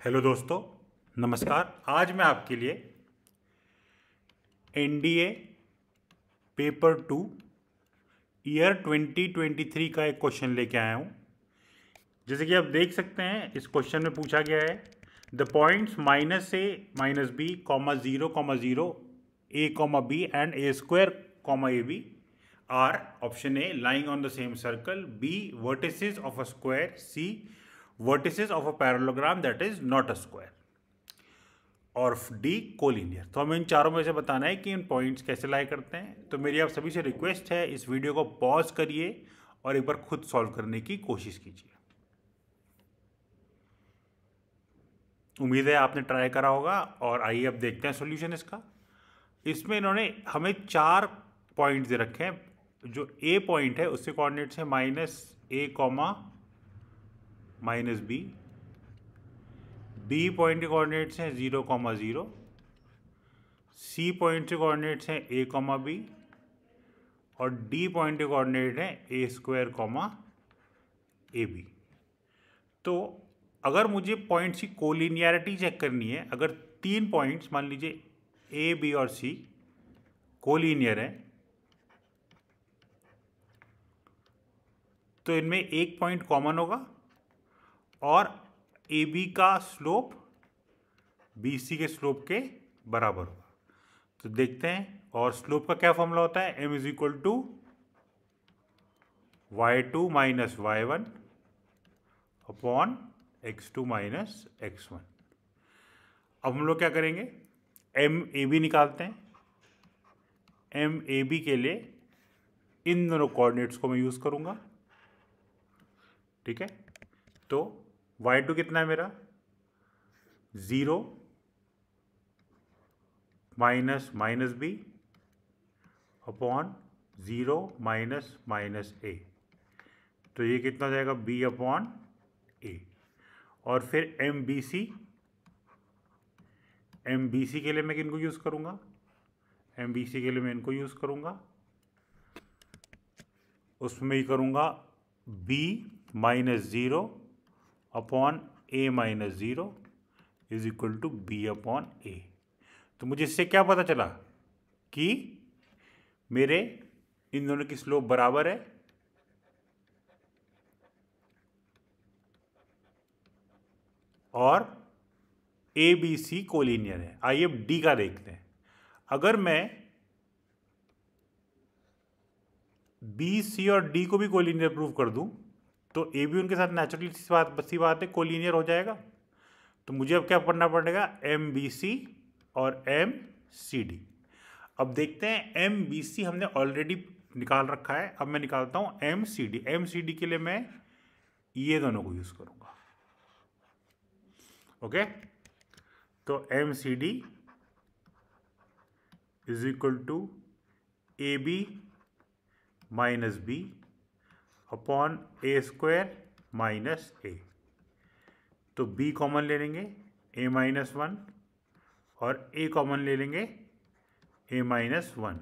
Hello दोस्तों, नमस्कार। आज मैं आपके लिए एनडीए पेपर टू ईयर 2023 का एक क्वेश्चन लेके आया हूँ। जैसे कि आप देख सकते हैं, इस क्वेश्चन में पूछा गया है the points minus A minus B comma zero comma zero A comma B and A square comma A B are option A lying on the same circle B vertices of a square C vertices of a parallelogram that is not a square और D collinear तो हमें इन चारों में से बताना है कि इन points कैसे लाए करते हैं। तो मेरी आप सभी से रिक्वेस्ट है, इस वीडियो को पॉज करिए और एक बार खुद सॉल्व करने की कोशिश कीजिए। उम्मीद है आपने ट्राई करा होगा और आइए अब देखते हैं सॉल्यूशन इसका। इसमें इन्होंने हमें चार पॉइंट्स दे रखे हैं। जो ए पॉइंट है उसके कोऑर्डिनेट्स है minus A comma minus B B point के कोऑर्डिनेट्स हैं zero comma zero, C point के कोऑर्डिनेट्स हैं ए कॉमा बी, और डी पॉइंट के कोऑर्डिनेट हैं A square comma A B. तो अगर मुझे पॉइंट्स की कोलिनियरिटी चेक करनी है, अगर तीन पॉइंट्स, मान लीजिए ए, बी और सी, कोलिनियर हैं तो इनमें एक पॉइंट कॉमन होगा और ए बी का स्लोप बी सी के स्लोप के बराबर होगा। तो देखते हैं, और स्लोप का क्या फॉर्मूला होता है? M is equal to Y two minus Y one upon X two minus X one अब हम लोग क्या करेंगे? एम ए बी निकालते हैं। एम ए बी के लिए इन दोनों कोऑर्डिनेट्स को मैं यूज़ करूँगा। ठीक है? तो वाई टू कितना है मेरा? Zero minus minus B upon zero minus minus A. तो ये कितना जाएगा? B upon A. और फिर M B C, M B C के लिए मैं किनको यूज़ करूँगा? एम बी सी के लिए मैं इनको यूज़ करूँगा। उसमें ही करूँगा B minus zero upon A minus zero is equal to B upon A. तो मुझे इससे क्या पता चला कि मेरे, इन दोनों की स्लोप बराबर है? और ए बी सी कोलिनियर है। आइए अब डी का देखते हैं। अगर मैं बी सी और डी को भी कोलिनियर प्रूव कर दूँ तो ए भी उनके साथ नेचुरली सी बात सी बात है कोलिनियर हो जाएगा। तो मुझे अब क्या पढ़ना पड़ेगा? एम बी सी और एम सी डी अब देखते हैं एम बी सी हमने ऑलरेडी निकाल रखा है। अब मैं निकालता हूँ M C D M C D के लिए मैं ये दोनों को यूज़ करूँगा। ओके तो M C D is equal to A B minus B upon A square minus A. तो बी कॉमन ले लेंगे, ए माइनस वन, और ए कॉमन ले लेंगे, ए माइनस वन।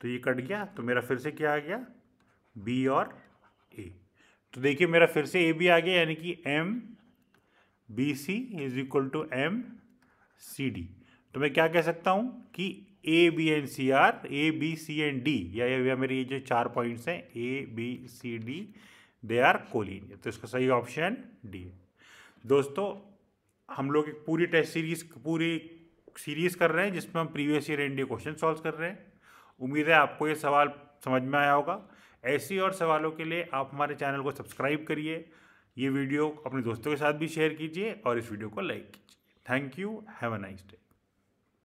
तो ये कट गया तो मेरा फिर से क्या आ गया? बी और ए। तो देखिए, मेरा फिर से ए भी आ गया, यानी कि M, B C is equal to M, C D. तो मैं क्या कह सकता हूँ कि A B and C are A B C and D या, या मेरे ये जो चार पॉइंट्स हैं A B C D they are collinear तो इसका सही ऑप्शन डी दोस्तों हम लोग एक पूरी टेस्ट सीरीज़ पूरी सीरीज़ कर रहे हैं जिसमें हम previous year NDA question solve कर रहे हैं। उम्मीद है आपको ये सवाल समझ में आया होगा। ऐसी और सवालों के लिए आप हमारे चैनल को सब्सक्राइब करिए। ये वीडियो अपने दोस्तों के साथ भी शेयर कीजिए और इस वीडियो को लाइक कीजिए। Thank you have a nice day